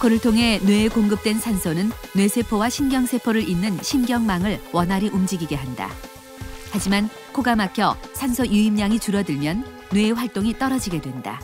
코를 통해 뇌에 공급된 산소는 뇌세포와 신경세포를 잇는 신경망을 원활히 움직이게 한다. 하지만 코가 막혀 산소 유입량이 줄어들면 뇌의 활동이 떨어지게 된다.